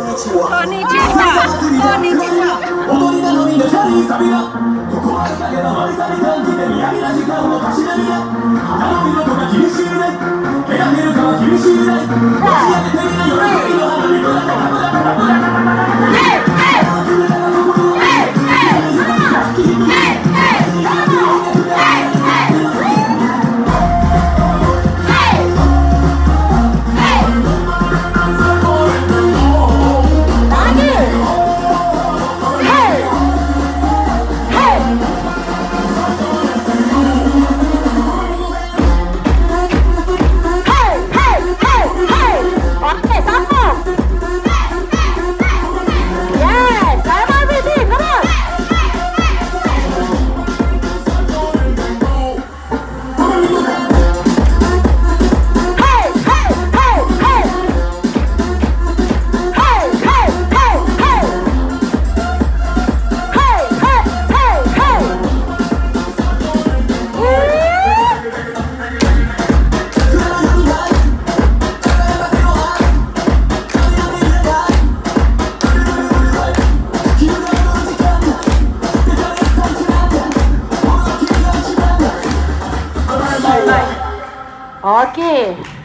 んにちは。踊りなのにねサリーサビだここはだけの割りさび感じて宮城な時間をたしなみだ花の色とか厳しいね。選べるかは厳しいね。持ち上げてみなよ Okay.